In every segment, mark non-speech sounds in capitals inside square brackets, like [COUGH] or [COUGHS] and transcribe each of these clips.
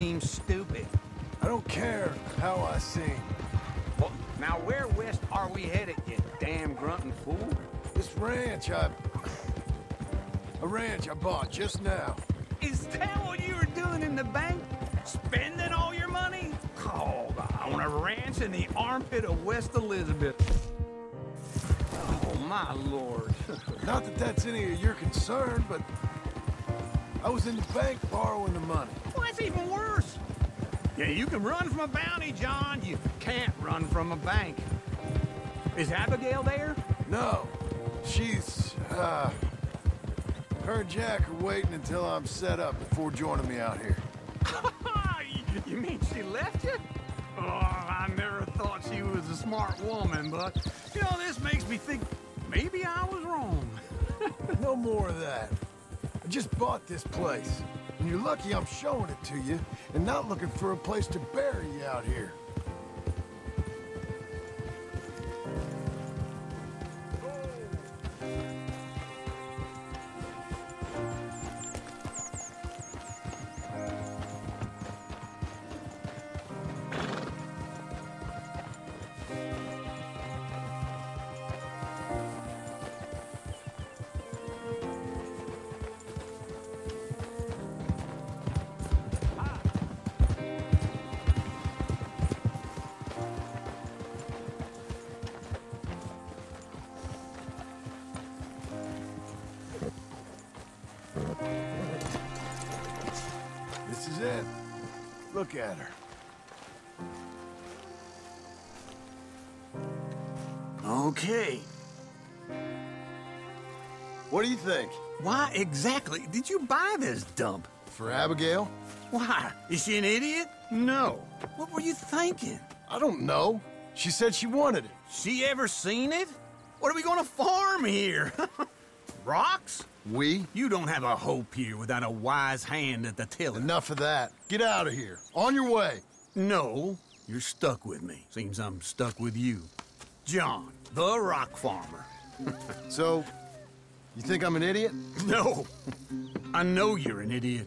seem stupid. I don't care how I seem. Well, now where west are we headed, you damn grunting fool? This ranch I... A ranch I bought just now. Is that what you were doing in the bank? Spending all your money? Oh, on a ranch in the armpit of West Elizabeth. Oh, my lord. [LAUGHS] Not that that's any of your concern, but... I was in the bank borrowing the money. well, that's even worse. Yeah, you can run from a bounty, John. You can't run from a bank. Is Abigail there? No. She's, uh... Her and Jack are waiting until I'm set up before joining me out here. [LAUGHS] you mean she left you? Oh, I never thought she was a smart woman, but, you know, this makes me think maybe I was wrong. [LAUGHS] No more of that. I just bought this place. And you're lucky I'm showing it to you and not looking for a place to bury you out here. What do you think? Why exactly did you buy this dump? For Abigail? Why? Is she an idiot? No. What were you thinking? I don't know. She said she wanted it. She ever seen it? What are we gonna farm here? [LAUGHS] Rocks? We? You don't have a hope here without a wise hand at the tiller. Enough of that. Get out of here. On your way. No, you're stuck with me. Seems I'm stuck with you. John, the rock farmer. So, you think I'm an idiot? No, I know you're an idiot.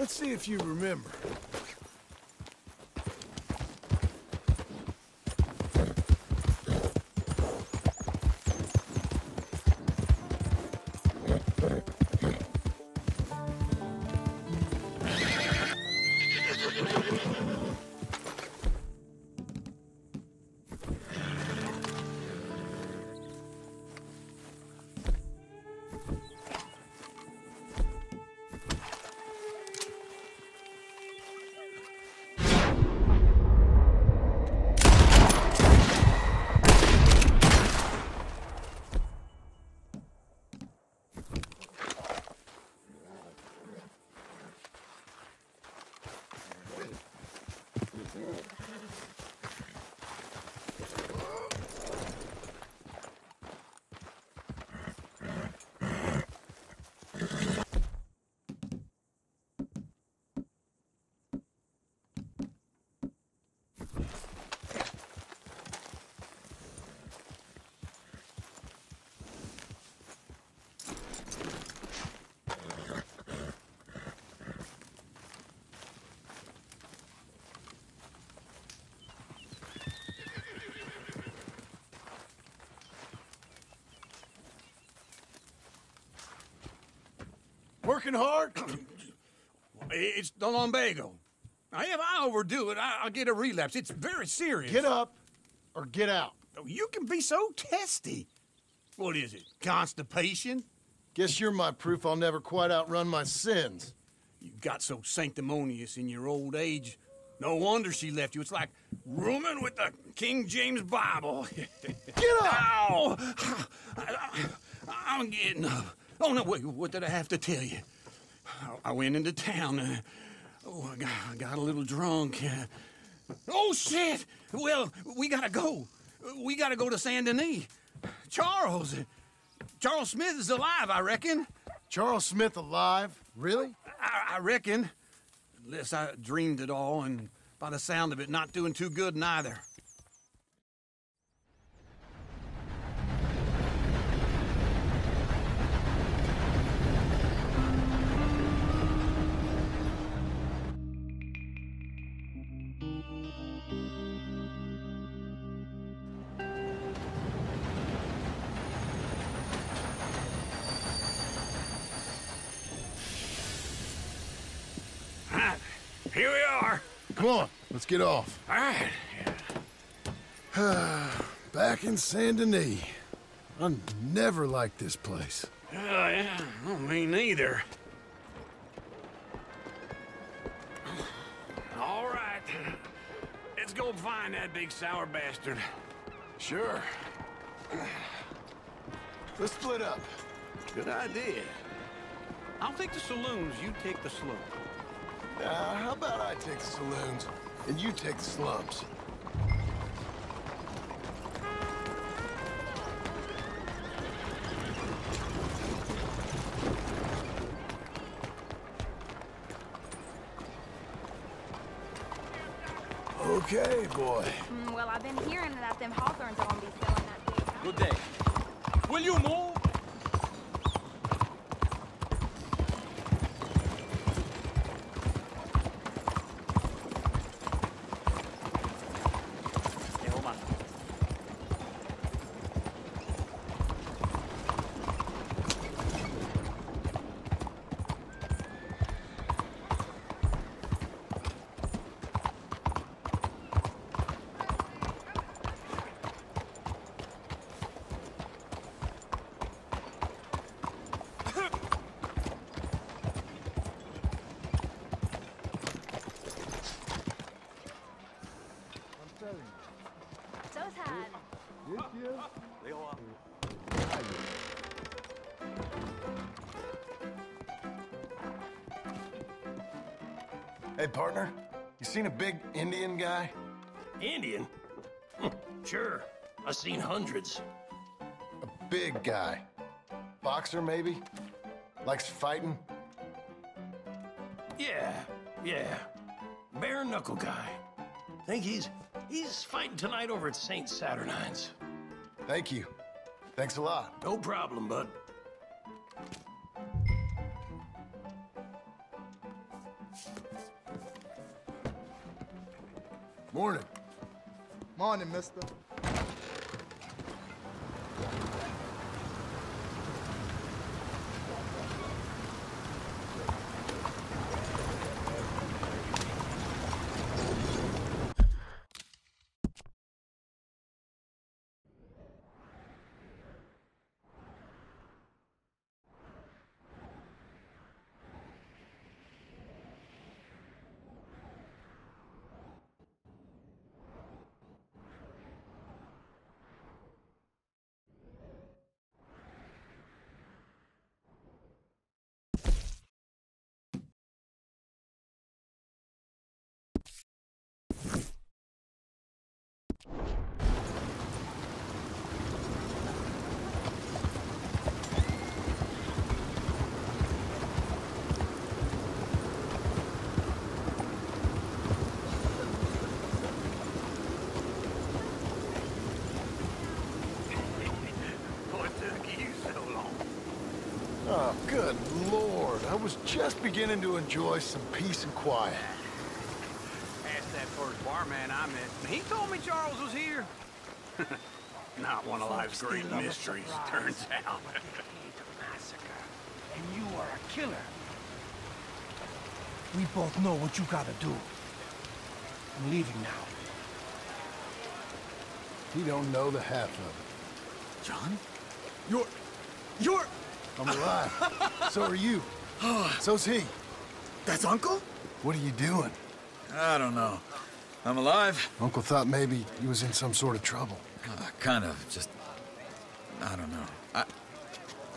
Let's see if you remember. Working hard? [COUGHS] It's the lumbago. Now, if I overdo it, I- I'll get a relapse. It's very serious. Get up or get out. Oh, You can be so testy. What is it? Constipation? Guess you're my proof I'll never quite outrun my sins. You got so sanctimonious in your old age. No wonder she left you. It's like rooming with the King James Bible. Get up! [LAUGHS] Ow! [SIGHS] I'm getting up. Oh, no, wait, what did I have to tell you? I went into town. Uh, oh, I got, I got a little drunk. Uh, oh, shit! Well, we gotta go. We gotta go to Saint Denis. Charles, Charles Smith is alive, I reckon. Charles Smith alive? Really? I, I reckon. Unless I dreamed it all, and by the sound of it, not doing too good neither. Here we are. Come on, let's get off. All right. [SIGHS] Back in Saint Denis. I never liked this place. Oh, yeah. Oh, me neither. All right. Let's go find that big sour bastard. Sure. Let's split up. Good idea. I'll take the saloons, you take the slum. Uh, how about I take the saloons and you take the slums? Okay, boy. Mm, well, I've been hearing that them Hawthorns are gonna be selling that big house. Good day. Will you move? Partner. You seen a big Indian guy? Indian? Hmm, sure. I've seen hundreds. A big guy. Boxer, maybe? Likes fighting? Yeah, yeah. Bare knuckle guy. Think he's he's fighting tonight over at St. Saturnine's. Thank you. Thanks a lot. No problem, bud. Mister. Was just beginning to enjoy some peace and quiet. Asked that first barman I met. He told me Charles was here. [LAUGHS] Not one of life's great mysteries, turns out. And you are a killer. We both know what you gotta do. I'm leaving now. He don't know the half of it. John? You're... You're... I'm alive. [LAUGHS] so are you. [GASPS] So's he. That's Uncle? What are you doing? I don't know. I'm alive. Uncle thought maybe he was in some sort of trouble. Uh, kind of. Just... I don't know. I...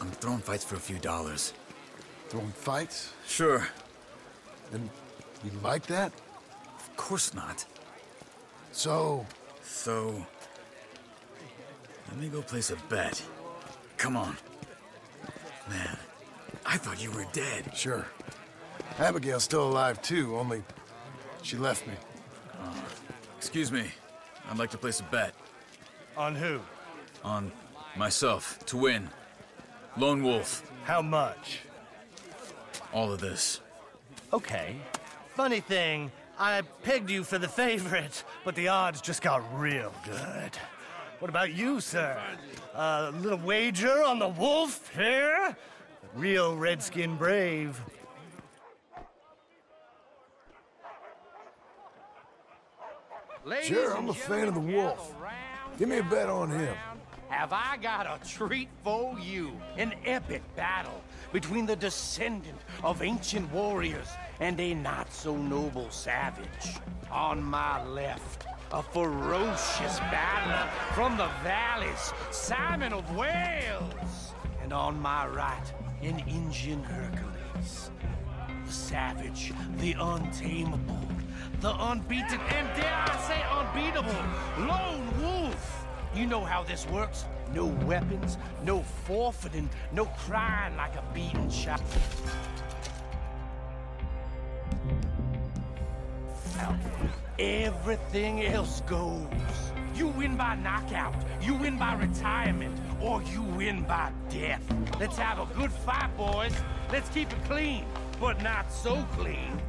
I'm throwing fights for a few dollars. Throwing fights? Sure. And you like that? Of course not. So, So... Let me go place a bet. Come on. Man, I thought you were dead. sure. Abigail's still alive too, only she left me. Excuse me. I'd like to place a bet. On who? On myself, to win. Lone Wolf. How much? All of this. Okay. Funny thing, I pegged you for the favorite, but the odds just got real good. What about you, sir? A little wager on the wolf here? Real redskin brave. Ladies Sure, I'm a fan of the wolf. Give me a bet on him. Have I got a treat for you? An epic battle between the descendant of ancient warriors and a not so noble savage. On my left, a ferocious battler from the valleys, Simon of Wales. And on my right, an Indian Hercules. The savage, the untamable, the unbeaten, and dare I say unbeatable, lone wolf. You know how this works. No weapons, no forfeiting, no crying like a beaten child. Everything else goes. You win by knockout, you win by retirement, or you win by death. Let's have a good fight, boys. Let's keep it clean, but not so clean.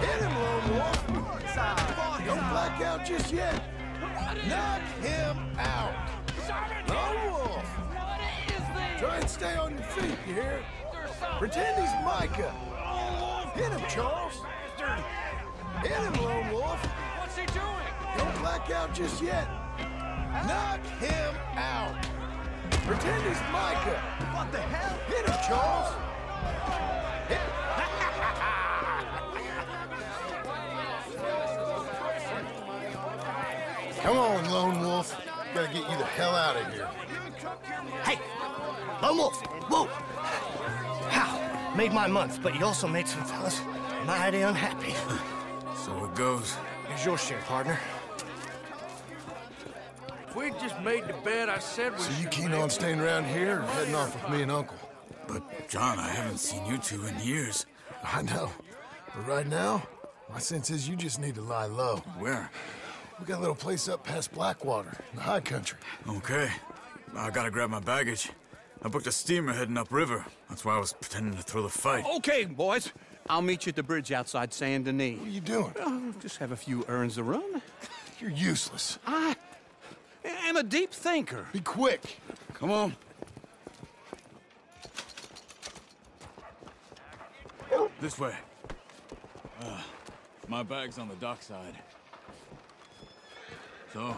Hit him, Lone Wolf! Don't black out just yet. Knock him out. Lone Wolf! Try and stay on your feet, you hear? Pretend he's Micah. Hit him, Charles. Hit him, Lone Wolf. What's he doing? Don't black out just yet. Knock him out. Pretend he's Micah. What the hell? Hit him, Charles. Hit [LAUGHS] Come on, Lone Wolf. Gotta get you the hell out of here. Hey, Lone Wolf, whoa! How? Made my month, but you also made some fellas mighty unhappy. So it goes. Here's your share, partner. If we just made the bed I said we So you should keen on staying around here or heading off with me and Uncle? But, John, I haven't seen you two in years. I know. But right now, my sense is you just need to lie low. Where? We got a little place up past Blackwater, in the high country. Okay. I gotta grab my baggage. I booked a steamer heading upriver. That's why I was pretending to throw the fight. Okay, boys. I'll meet you at the bridge outside Saint Denis. What are you doing? Oh, just have a few errands to run. [LAUGHS] You're useless. I am a deep thinker. Be quick. Come on. This way. Uh, my bag's on the dockside. So,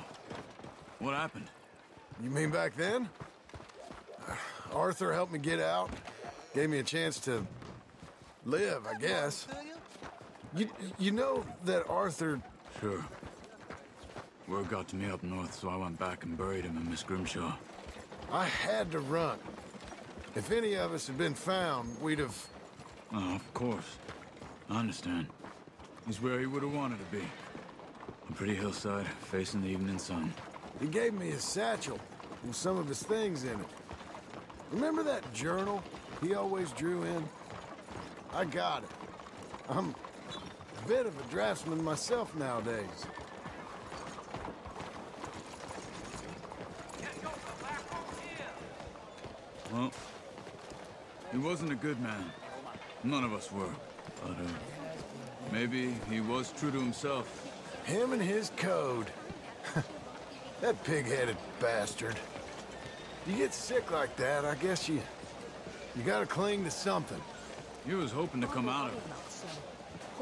what happened? You mean back then? Arthur helped me get out. Gave me a chance to live, I guess. You, you know that Arthur... Sure. Word got to me up north, so I went back and buried him in Miss Grimshaw. I had to run. If any of us had been found, we'd have... Oh, of course. I understand. He's where he would have wanted to be. A pretty hillside, facing the evening sun. He gave me his satchel with some of his things in it. Remember that journal he always drew in? I got it. I'm a bit of a draftsman myself nowadays. Well, he wasn't a good man. None of us were. But, uh, maybe he was true to himself. Him and his code. [LAUGHS] That pig-headed bastard. You get sick like that, I guess you... You gotta cling to something. He was hoping to come out of it.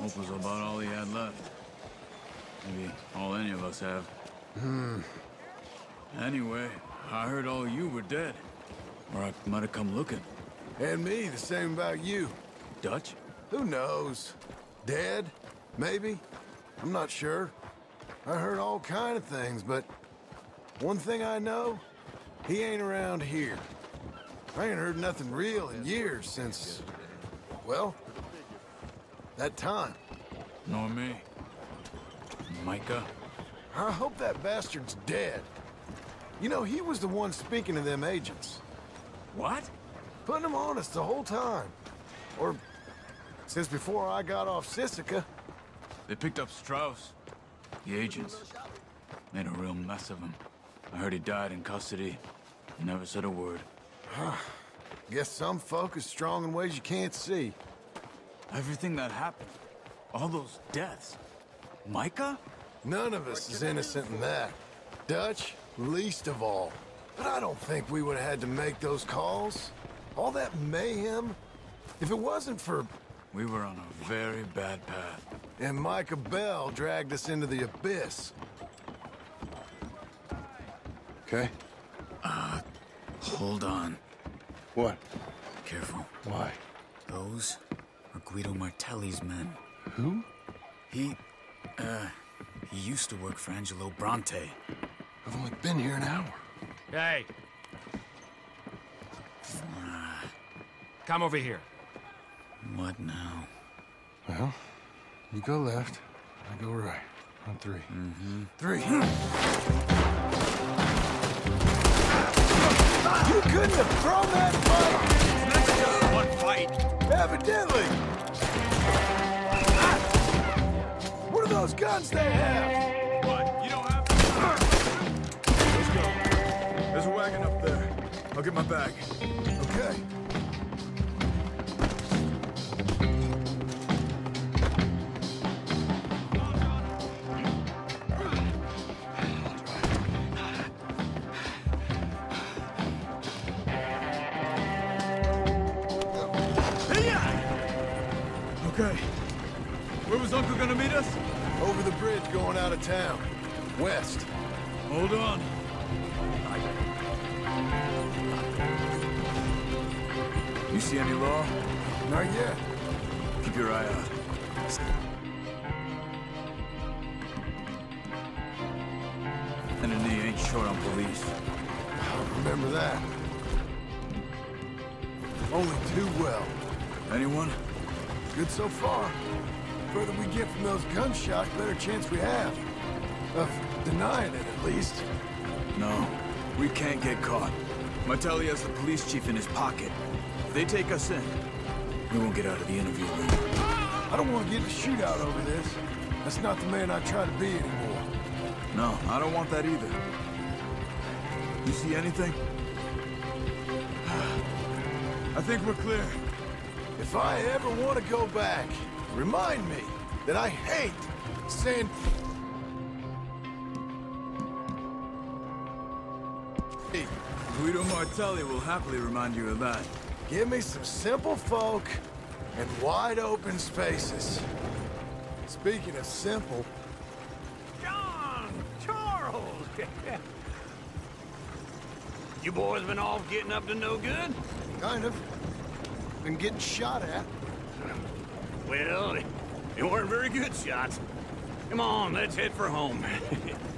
Hope was about all he had left. Maybe all any of us have. Hmm. Anyway, I heard all you were dead. Or I might have come looking. And me, the same about you. Dutch? Who knows? Dead? Maybe? I'm not sure. I heard all kind of things, but... One thing I know, he ain't around here. I ain't heard nothing real in years since... Well... That time. Nor me. Micah? I hope that bastard's dead. You know, he was the one speaking to them agents. What? Putting them on us the whole time. Or... Since before I got off Sisika. They picked up Strauss. The agents. Made a real mess of him. I heard he died in custody. Never said a word. Huh. [SIGHS] Guess some folk is strong in ways you can't see. Everything that happened. All those deaths. Micah? None of us is innocent in that. Dutch, least of all. But I don't think we would have had to make those calls. All that mayhem. If it wasn't for... We were on a very bad path. And Micah Bell dragged us into the abyss. Okay? Hold on. What? Careful. Why? Those are Guido Martelli's men. Who? He, uh, he used to work for Angelo Bronte. I've only been here an hour. Hey. Come over here. What now? Well, you go left, I go right. On 3 Mm-hmm. Three. [LAUGHS] you couldn't have thrown that fight! One fight. Evidently! What are those guns they have? What? You don't have. Let's go. There's a wagon up there. I'll get my bag. Okay. Gonna meet us? Over the bridge going out of town. West. Hold on. You see any law? Not yet. Keep your eye out. Enemy ain't short on police. Remember that. Only too well. Anyone? Good so far. Further we get from those gunshots, better chance we have. Of denying it, at least. No. We can't get caught. Martelli has the police chief in his pocket. If they take us in, we won't get out of the interview room. I don't want to get in a shootout over this. That's not the man I try to be anymore. No, I don't want that either. You see anything? [SIGHS] I think we're clear. If I ever want to go back, remind me that I hate saying... Hey, Guido Martelli will happily remind you of that. Give me some simple folk and wide open spaces. Speaking of simple, John! Charles! [LAUGHS] you boys been off getting up to no good? kind of, been getting shot at. Well, they weren't very good shots. Come on, let's head for home. [LAUGHS]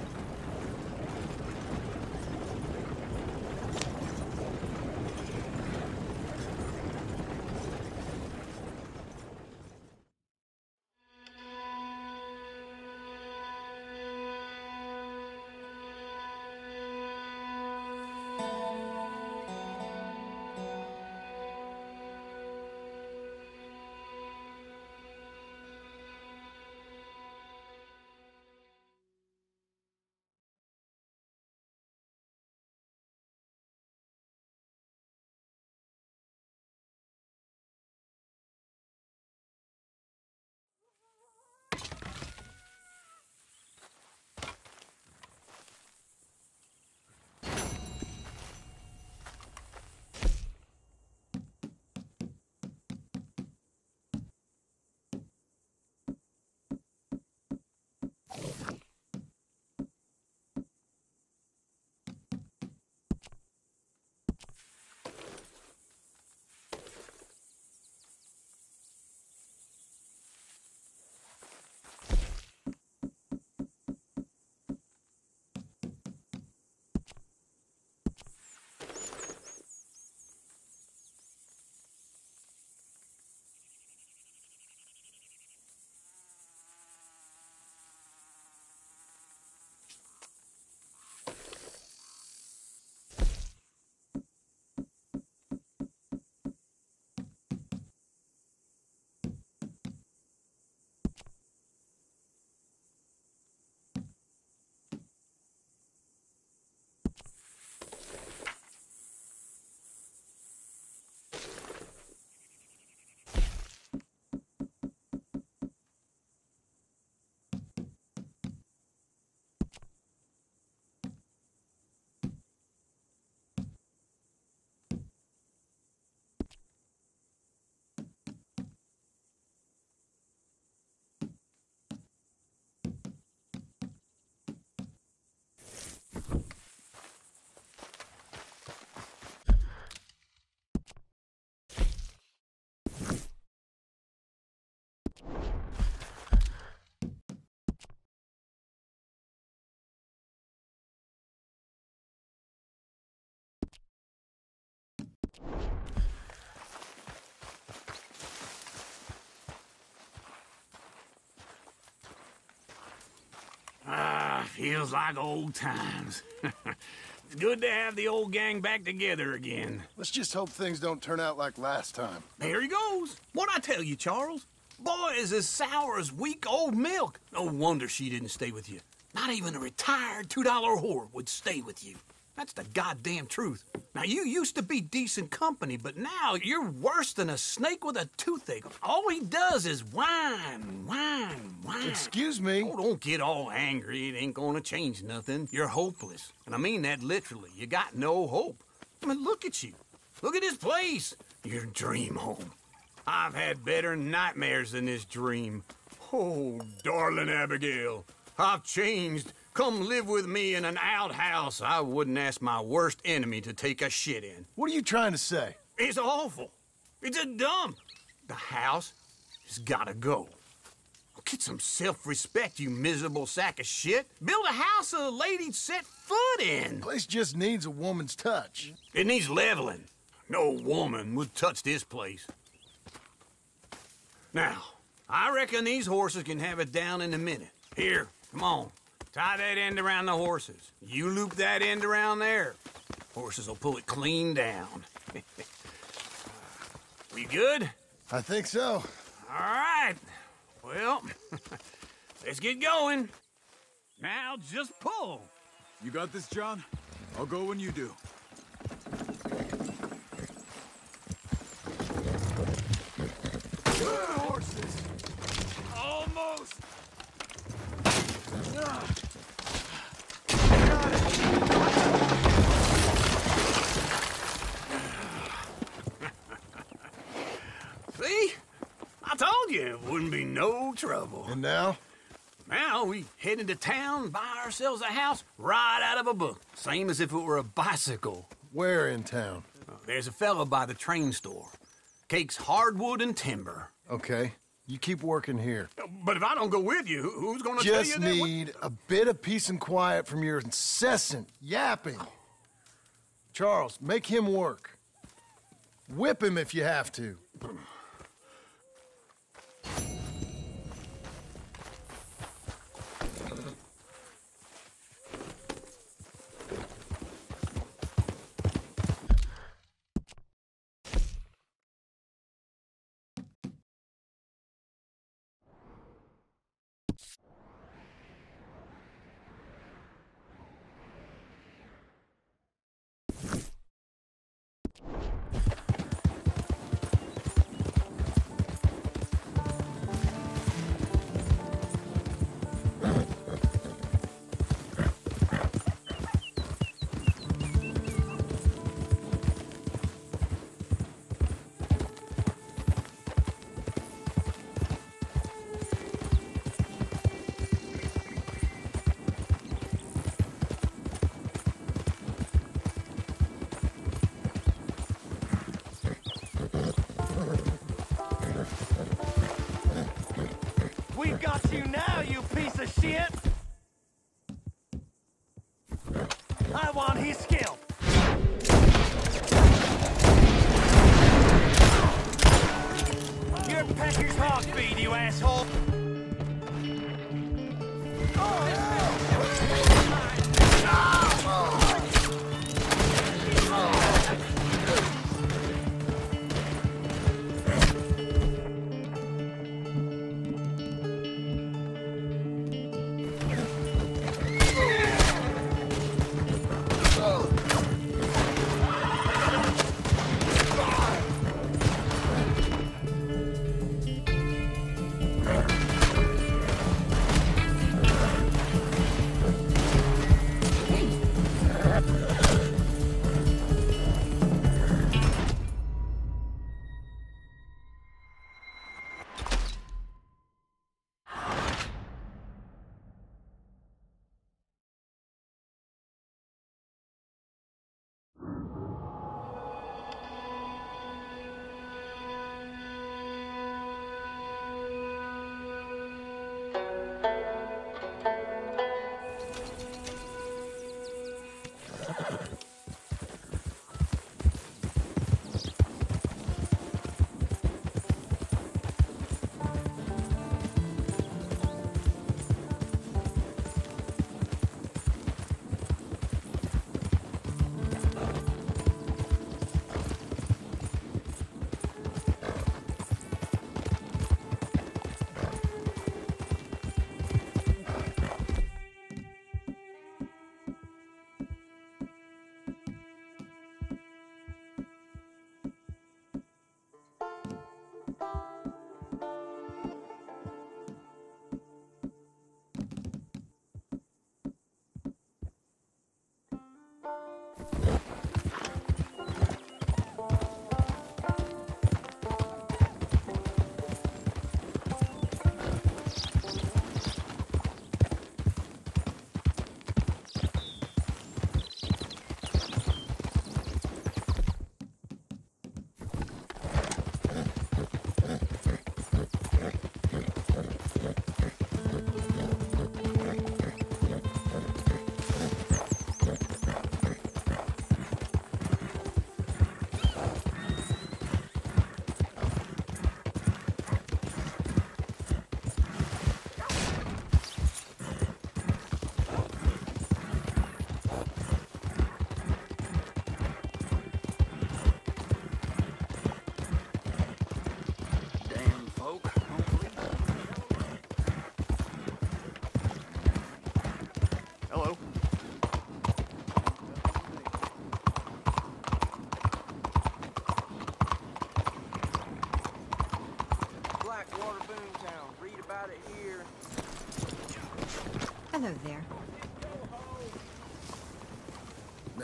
Feels like old times. [LAUGHS] it's good to have the old gang back together again. Let's just hope things don't turn out like last time. There he goes. What'd I tell you, Charles? Boy is as sour as weak old milk. No wonder she didn't stay with you. Not even a retired $2 whore would stay with you. That's the goddamn truth. Now, you used to be decent company, but now you're worse than a snake with a toothache. All he does is whine, whine, whine. Excuse me? Oh, don't get all angry. It ain't gonna change nothing. You're hopeless. And I mean that literally. You got no hope. I mean, look at you. Look at this place. Your dream home. I've had better nightmares than this dream. Oh, darling Abigail, I've changed. Come live with me in an outhouse I wouldn't ask my worst enemy to take a shit in. What are you trying to say? It's awful. It's a dump. The house has gotta go. Get some self-respect, you miserable sack of shit. Build a house a lady'd set foot in. Place just needs a woman's touch. It needs leveling. No woman would touch this place. Now, I reckon these horses can have it down in a minute. Here, come on. Tie that end around the horses. You loop that end around there. Horses will pull it clean down. [LAUGHS] we good? I think so. All right. Well, [LAUGHS] let's get going. Now just pull. You got this, John? I'll go when you do. Good horses. Almost. See? It wouldn't be no trouble. And now? Now we head into town, buy ourselves a house right out of a book. Same as if it were a bicycle. Where in town? Uh, there's a fellow by the train store. Cakes hardwood and timber. Okay. You keep working here. Uh, but if I don't go with you, who's gonna tell you Just need a bit of peace and quiet from your incessant yapping. Charles, make him work. Whip him if you have to you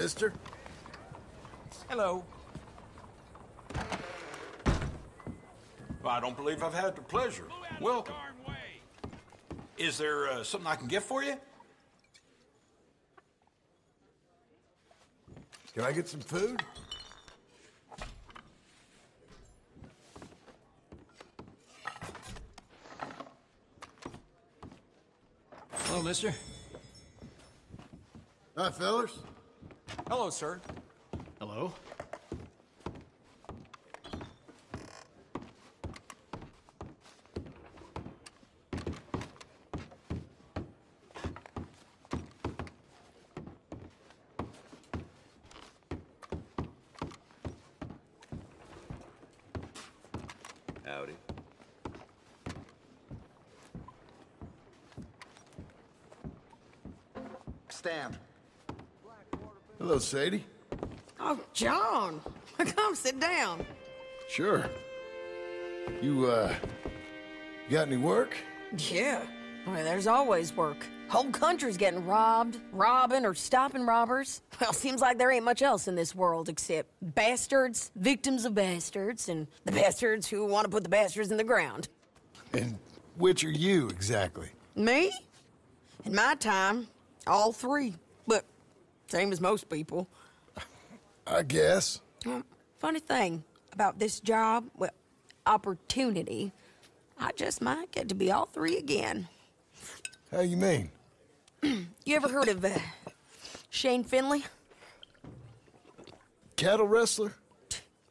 Mister? Hello. Well, I don't believe I've had the pleasure. Welcome. Is there uh, something I can get for you? Can I get some food? Hello, mister. Hi, fellas. Hello, sir. Hello. Howdy. Stand. Hello, Sadie. Oh, John. [LAUGHS] Come sit down. Sure. You, uh, got any work? Yeah. I mean, there's always work. Whole country's getting robbed, robbing, or stopping robbers. [LAUGHS] Well, seems like there ain't much else in this world except bastards, victims of bastards, and the bastards who want to put the bastards in the ground. And which are you, exactly? Me? In my time, all three. Same as most people. I guess. Well, funny thing about this job, well, opportunity, I just might get to be all three again. How you mean? You ever heard of uh, Shane Finley? Cattle wrestler?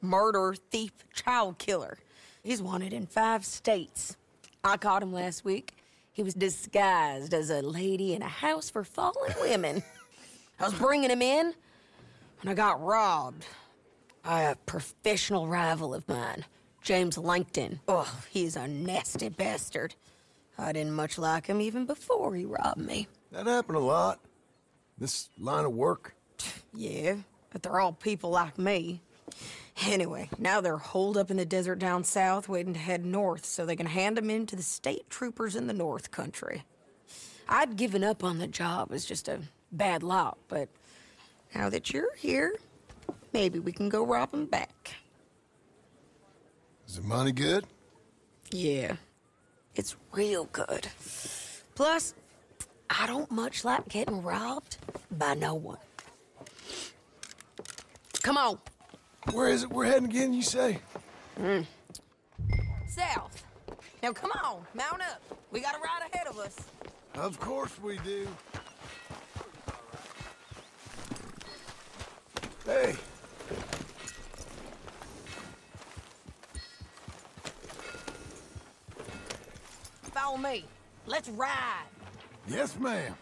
Murderer, thief, child killer. He's wanted in five states. I caught him last week. He was disguised as a lady in a house for fallen women. I was bringing him in, when I got robbed by a professional rival of mine, James Langton. Oh, he's a nasty bastard. I didn't much like him even before he robbed me. That happened a lot. This line of work. [SIGHS] Yeah, but they're all people like me. Anyway, now they're holed up in the desert down south, waiting to head north so they can hand them in to the state troopers in the north country. I'd given up on the job as just a bad lot, but now that you're here, maybe we can go rob 'em back. Is the money good? Yeah, it's real good. Plus, I don't much like getting robbed by no one. Come on. Where is it we're heading again, you say? Mm. South. Now come on, mount up. We got a ride ahead of us. Of course we do. Hey, Follow me. Let's ride. yes, ma'am.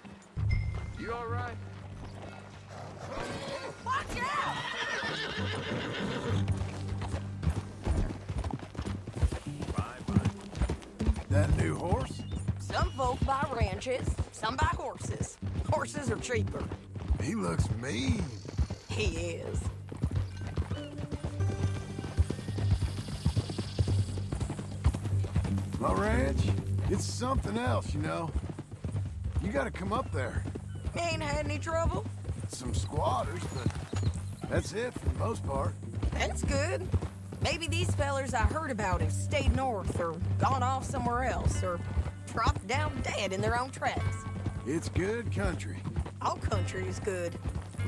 You all right? Watch out! That new horse? Some folk buy ranches, some buy horses. Horses are cheaper. He looks mean. He is. My ranch, it's something else, you know. You gotta come up there. Ain't had any trouble. Some squatters, but that's it for the most part. That's good. Maybe these fellers I heard about have stayed north or gone off somewhere else or dropped down dead in their own tracks. It's good country. All country is good.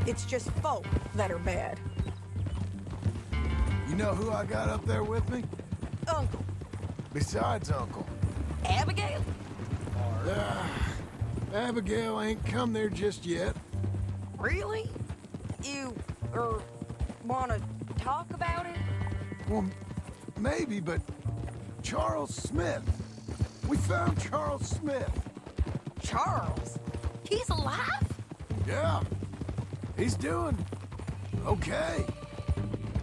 It's just folk that are bad. You know who I got up there with me? Uncle, Besides Uncle. Abigail? Ah, Abigail ain't come there just yet. Really? You, er, wanna talk about it? Well, maybe, but Charles Smith. We found Charles Smith. Charles? He's alive? Yeah. He's doing okay.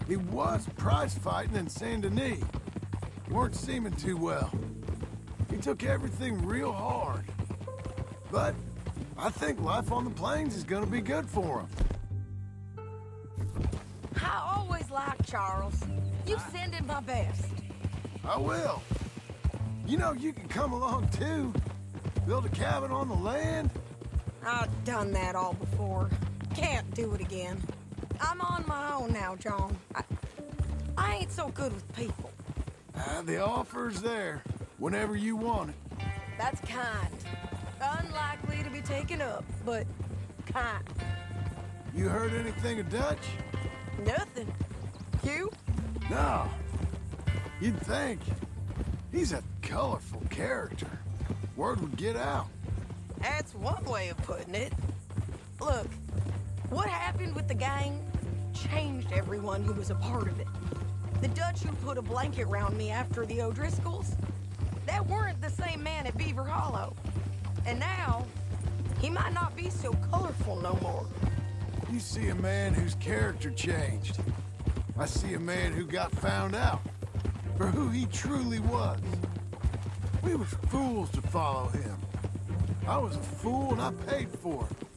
He was prize fighting in Saint Denis. He weren't seeming too well. He took everything real hard. But I think life on the plains is gonna be good for him. I always liked Charles. You send him my best. I will. You know, you can come along too. Build a cabin on the land. I've done that all before. Can't do it again. I'm on my own now, John. I, I ain't so good with people. Uh, the offer's there, whenever you want it. That's kind. Unlikely to be taken up, but kind. You heard anything of Dutch? Nothing. You? No. You'd think. He's a colorful character. Word would get out. That's one way of putting it. Look, what happened with the gang changed everyone who was a part of it. The Dutch who put a blanket round me after the O'Driscolls, that weren't the same man at Beaver Hollow. And now, he might not be so colorful no more. You see a man whose character changed. I see a man who got found out for who he truly was. We was fools to follow him. I was a fool and I paid for it.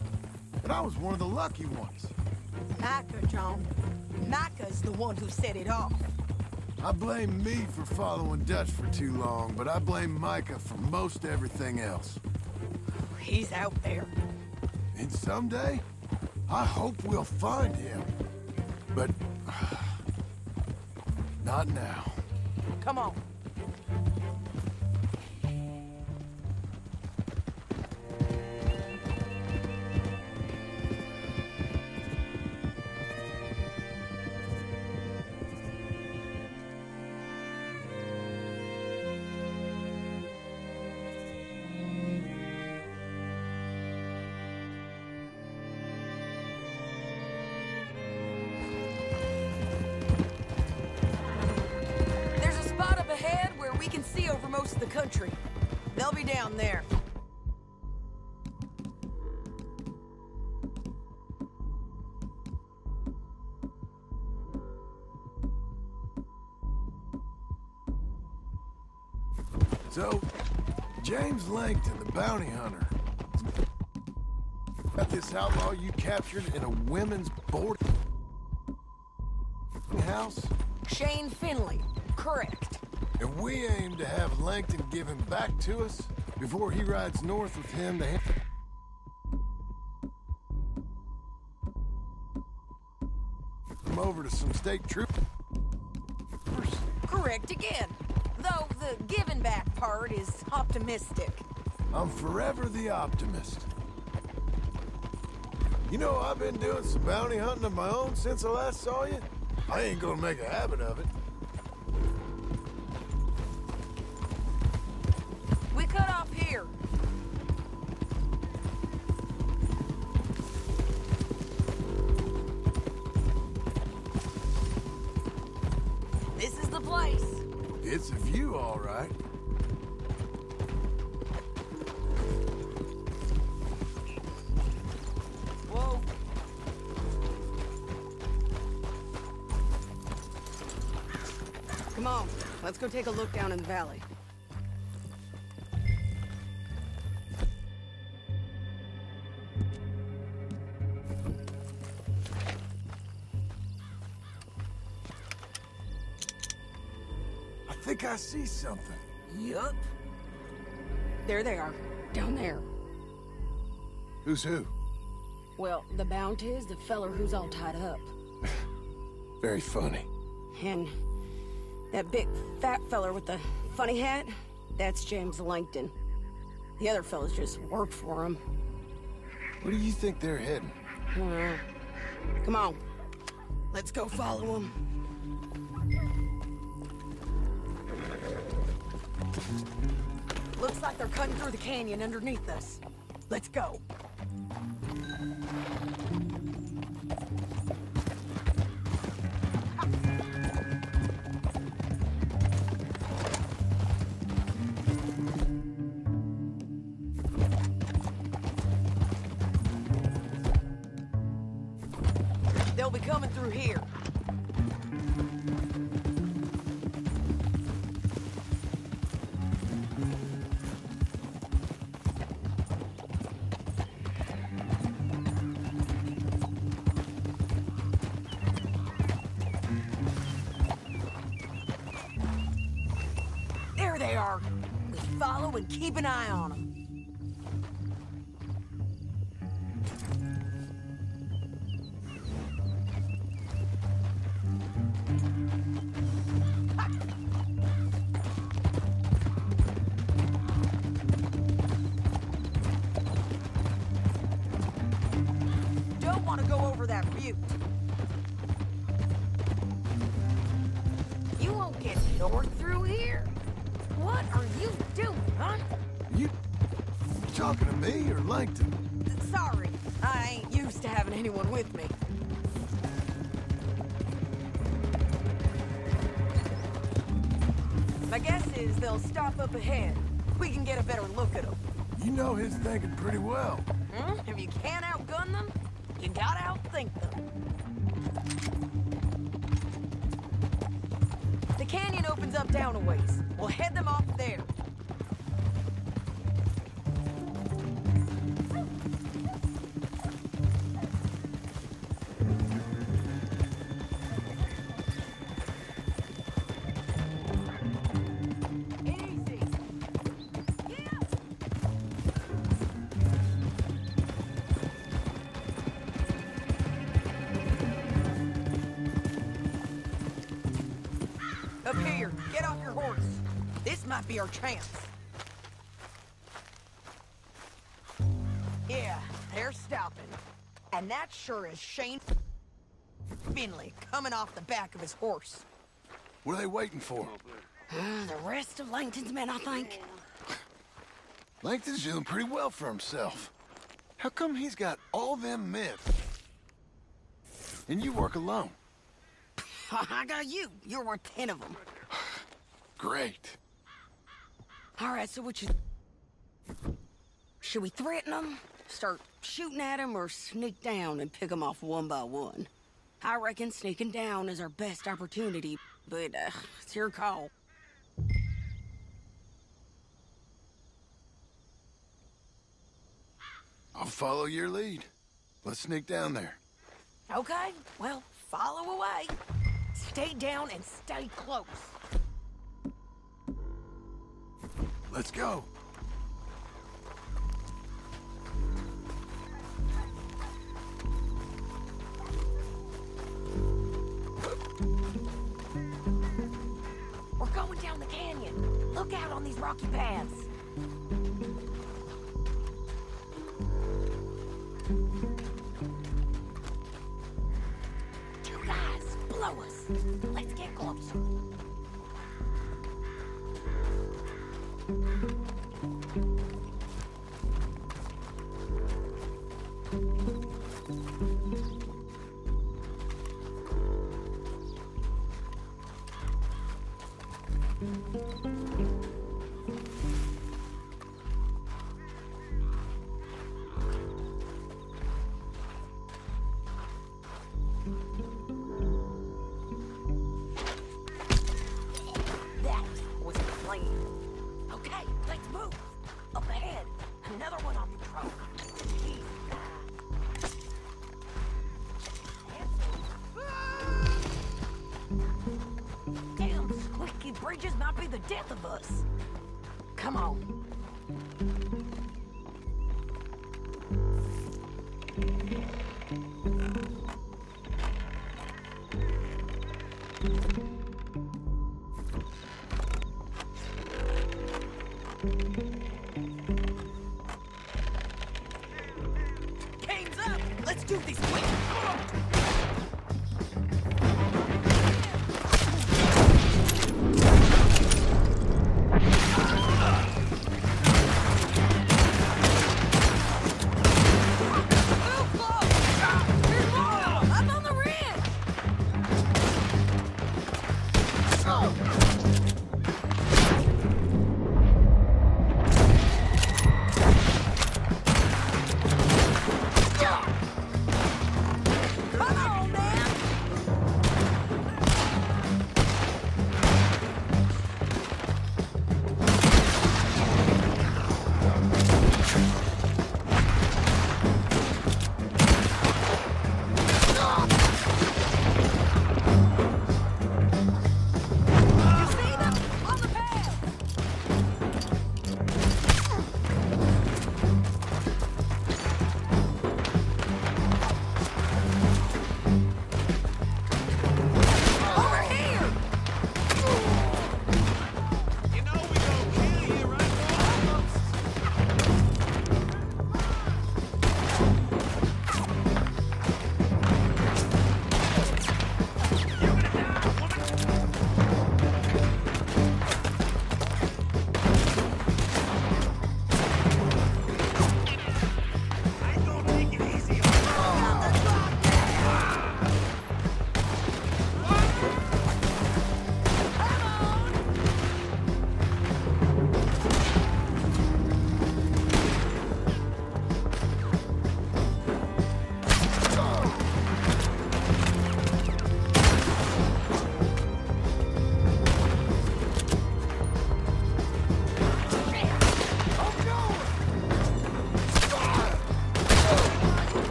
But I was one of the lucky ones. Micah, John. Micah's the one who set it off. I blame me for following Dutch for too long, but I blame Micah for most everything else. He's out there. And someday, I hope we'll find him. But... [SIGHS] not now. Come on. Langton, the bounty hunter. Got this outlaw you captured in a women's boarding house? Shane Finley. Correct. And we aim to have Langton give him back to us before he rides north with him to... hand- him over to some state troopers. Correct again. Though the giving back part is optimistic. I'm forever the optimist. You know, I've been doing some bounty hunting of my own since I last saw you. I ain't gonna make a habit of it. We cut off here. This is the place. It's a view, all right. Go take a look down in the valley. I think I see something. Yup. There they are, down there. Who's who? Well, the bounty is the feller who's all tied up. [LAUGHS] Very funny. And that big fat feller with the funny hat, that's James Langton. The other fellas just work for him. Where do you think they're heading? Uh, come on. Let's go follow him. Looks like they're cutting through the canyon underneath us. Let's go. An eye on them. Don't want to go over that butte. You won't get north me or Langton? Sorry, I ain't used to having anyone with me. My guess is they'll stop up ahead. We can get a better look at them. You know his thinking pretty well. Hmm? If you can't outgun them, you gotta outthink them. Be our chance. Yeah, they're stopping. And that sure is Shane Finley coming off the back of his horse. What are they waiting for? Ah, the rest of Langton's men, I think. [SIGHS] Langton's doing pretty well for himself. How come he's got all them men? And you work alone? [LAUGHS] I got you. You're worth ten of them. [SIGHS] Great. All right, so what you... Should we threaten them? Start shooting at them or sneak down and pick them off one by one? I reckon sneaking down is our best opportunity, but uh, it's your call. I'll follow your lead. Let's sneak down there. Okay, well, follow away. Stay down and stay close. Let's go. We're going down the canyon. Look out on these rocky paths. Two guys, blow us. Let's get closer. Death of us. Come on.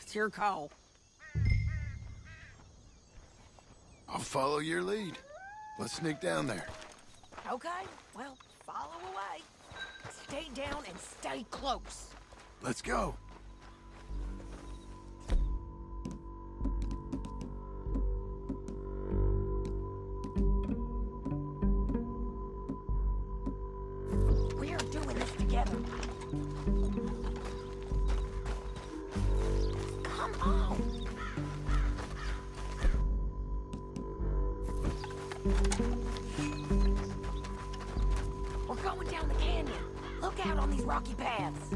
It's your call. I'll follow your lead. Let's sneak down there. Okay, well, follow away. Stay down and stay close. Let's go. We're going down the canyon. Look out on these rocky paths.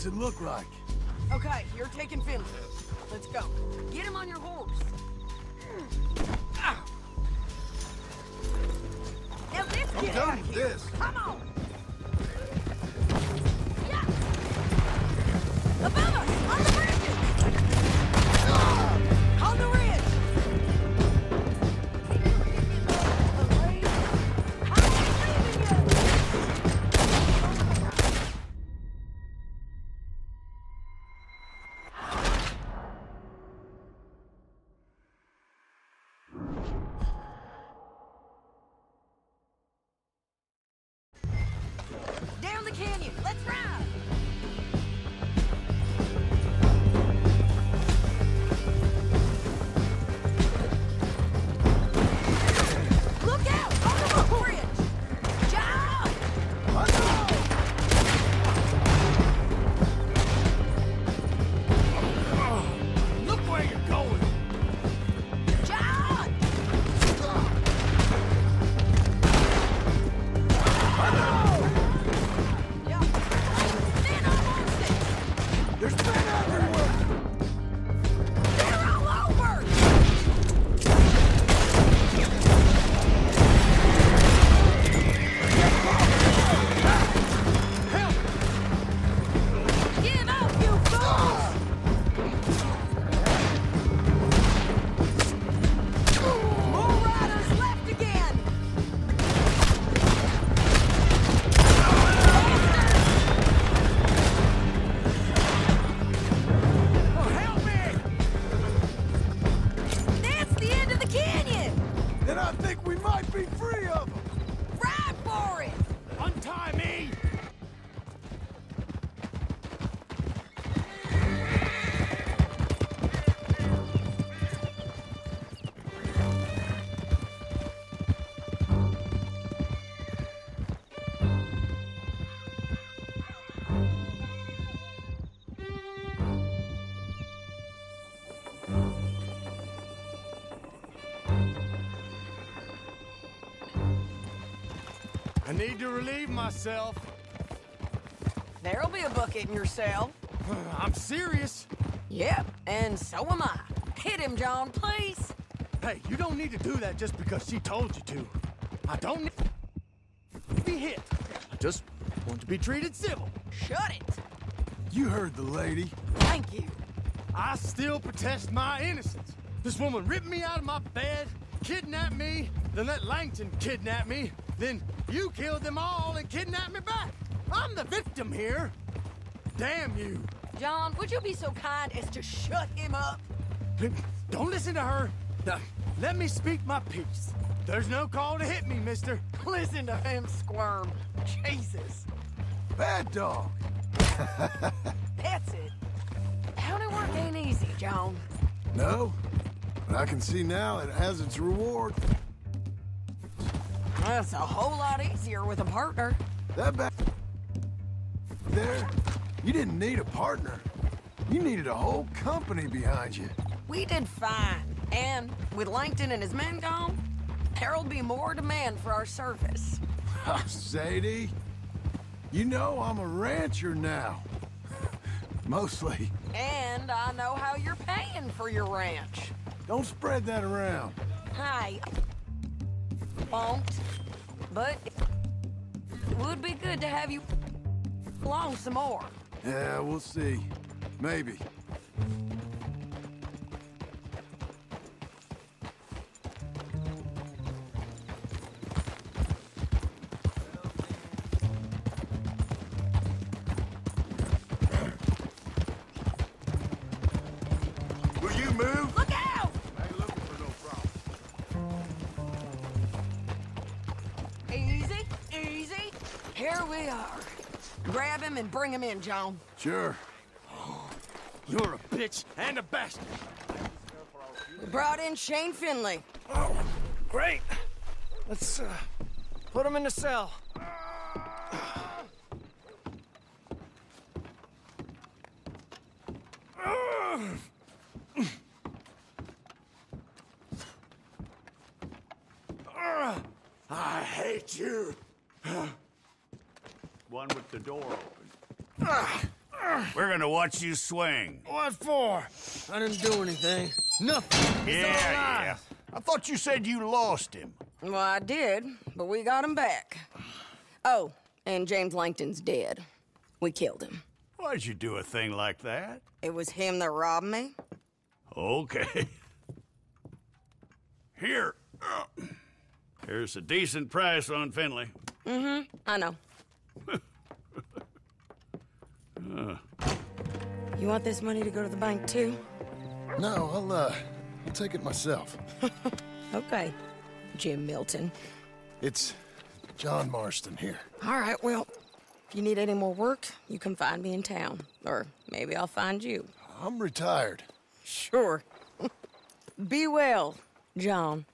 What's it look like? Okay, you're taking Finley. I need to relieve myself. There'll be a bucket in your cell. [SIGHS] I'm serious. Yep, and so am I. Hit him, John, please. Hey, you don't need to do that just because she told you to. I don't need to be hit. I just want to be treated civil. Shut it. You heard the lady. Thank you. I still protest my innocence. This woman ripped me out of my bed, kidnapped me, then let Langton kidnap me, then you killed them all and kidnapped me back. I'm the victim here. Damn you. John, would you be so kind as to shut him up? Don't listen to her. Now, let me speak my piece. There's no call to hit me, mister. Listen to him squirm. Jesus. Bad dog. [LAUGHS] That's it. County work ain't easy, John. No, but I can see now it has its reward. That's a whole lot easier with a partner. That back there, you didn't need a partner. You needed a whole company behind you. We did fine. And with Langton and his men gone, there'll be more demand for our service. [LAUGHS] Ah, Sadie, you know I'm a rancher now. [LAUGHS] Mostly. And I know how you're paying for your ranch. Don't spread that around. Hi. won't, but it would be good to have you along some more. Yeah, we'll see. Maybe. We are. Grab him and bring him in, John. Sure. You're a bitch and a bastard. We brought in Shane Finley. Oh, great. Let's uh, put him in the cell. one with the door open. We're gonna watch you swing. What for? I didn't do anything. Nothing. It's Yeah, all yeah. I thought you said you lost him. Well, I did, but we got him back. Oh, and James Langton's dead. We killed him. Why'd you do a thing like that? It was him that robbed me. Okay. Here. Here's a decent price on Finley. Mm-hmm. I know. [LAUGHS] Uh, You want this money to go to the bank too? No, I'll, uh, I'll take it myself. [LAUGHS] Okay, Jim Milton. It's John Marston here. All right, well, if you need any more work, you can find me in town. Or maybe I'll find you. I'm retired. Sure. [LAUGHS] Be well, John.